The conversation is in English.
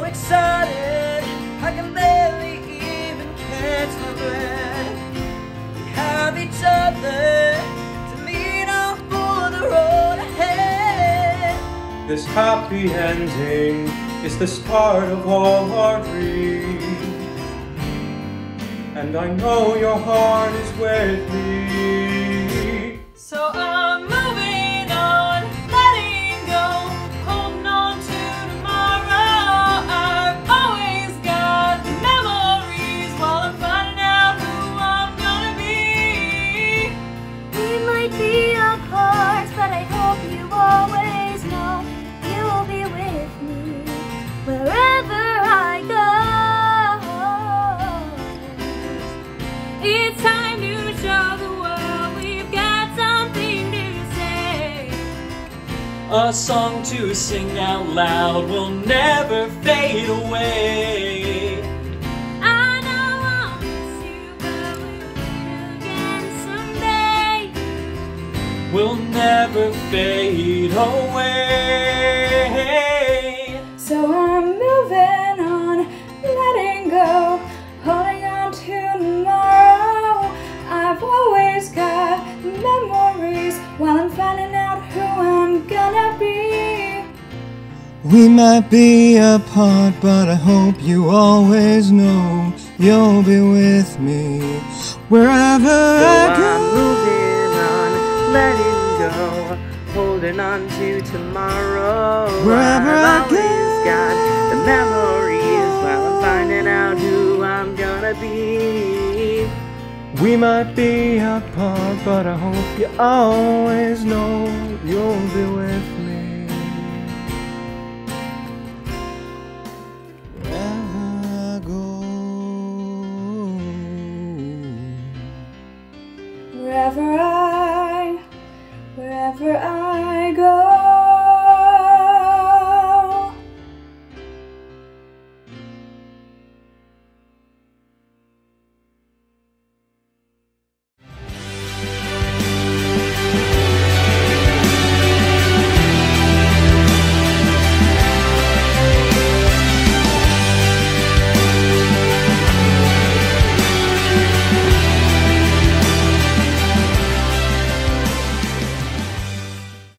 so excited I can barely even catch my breath. We have each other to meet up for the road ahead. This happy ending is the start of all our dreams. And I know your heart is with me. A song to sing out loud will never fade away. I know I'll miss you, but we'll meet again someday. Will never fade away. We might be apart, but I hope you always know you'll be with me wherever I go. I'm go. moving on, letting go, holding on to tomorrow. Wherever I I've always got the memories while I'm finding out who I'm gonna be. We might be apart, but I hope you always know you'll be with me. Wherever I, wherever I